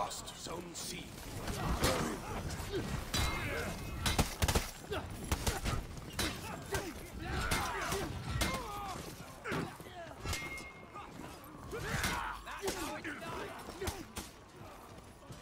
lost. Zone C.